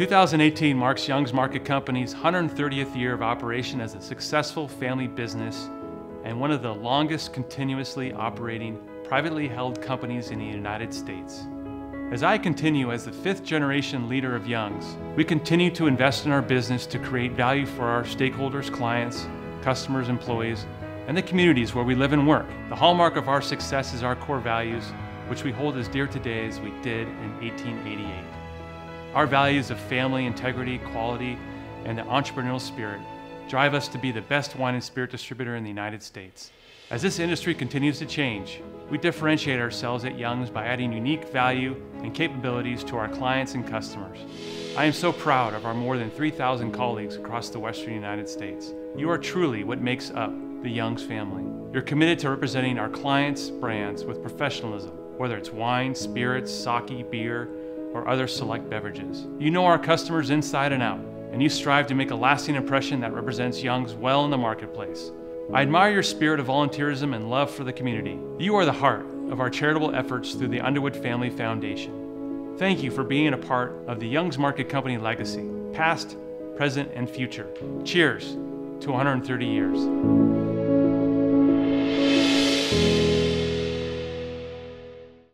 2018 marks Young's Market Company's 130th year of operation as a successful family business and one of the longest continuously operating privately held companies in the United States. As I continue as the fifth generation leader of Young's, we continue to invest in our business to create value for our stakeholders, clients, customers, employees, and the communities where we live and work. The hallmark of our success is our core values, which we hold as dear today as we did in 1888. Our values of family, integrity, quality, and the entrepreneurial spirit drive us to be the best wine and spirit distributor in the United States. As this industry continues to change, we differentiate ourselves at Young's by adding unique value and capabilities to our clients and customers. I am so proud of our more than 3,000 colleagues across the Western United States. You are truly what makes up the Young's family. You're committed to representing our clients' brands with professionalism, whether it's wine, spirits, sake, beer, or other select beverages. You know our customers inside and out, and you strive to make a lasting impression that represents Young's well in the marketplace. I admire your spirit of volunteerism and love for the community. You are the heart of our charitable efforts through the Underwood Family Foundation. Thank you for being a part of the Young's Market Company legacy, past, present, and future. Cheers to 130 years.